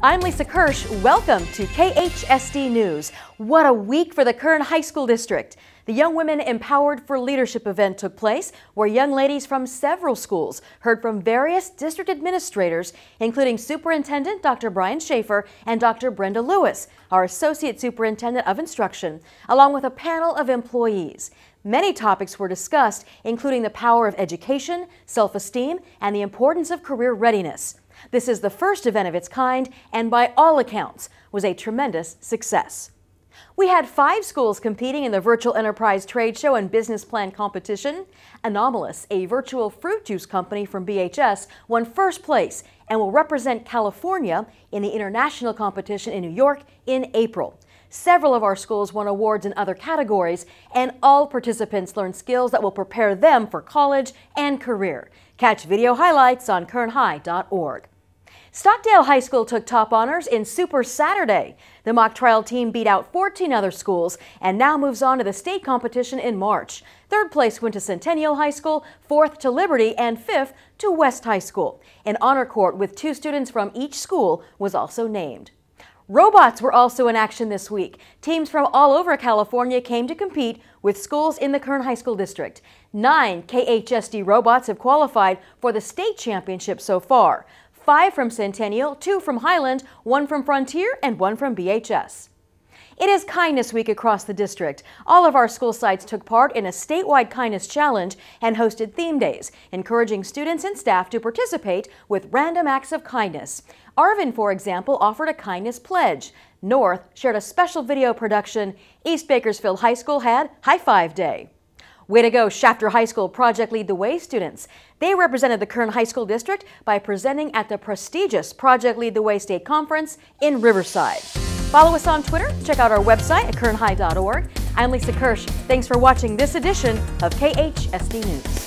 I'm Lisa Kirsch. Welcome to KHSD News. What a week for the Kern High School District. The Young Women Empowered for Leadership event took place where young ladies from several schools heard from various district administrators, including Superintendent Dr. Bryon Schaefer and Dr. Brenda Lewis, our Associate Superintendent of Instruction, along with a panel of employees. Many topics were discussed, including the power of education, self-esteem, and the importance of career readiness. This is the first event of its kind and by all accounts was a tremendous success. We had five schools competing in the Virtual Enterprise Trade Show and Business Plan competition. Anomalous, a virtual fruit juice company from BHS, won first place and will represent California in the international competition in New York in April. Several of our schools won awards in other categories, and all participants learned skills that will prepare them for college and career. Catch video highlights on kernhigh.org. Stockdale High School took top honors in Super Saturday. The mock trial team beat out 14 other schools and now moves on to the state competition in March. Third place went to Centennial High School, fourth to Liberty, and fifth to West High School. An honor court with two students from each school was also named. Robots were also in action this week. Teams from all over California came to compete with schools in the Kern High School District. Nine KHSD robots have qualified for the state championship so far five from Centennial, two from Highland, one from Frontier, and one from BHS. It is Kindness Week across the district. All of our school sites took part in a statewide kindness challenge and hosted theme days, encouraging students and staff to participate with random acts of kindness. Arvin, for example, offered a kindness pledge. North shared a special video production. East Bakersfield High School had High Five Day. Way to go, Shafter High School Project Lead the Way students. They represented the Kern High School District by presenting at the prestigious Project Lead the Way State Conference in Riverside. Follow us on Twitter, check out our website at kernhigh.org. I'm Lisa Kirsch. Thanks for watching this edition of KHSD News.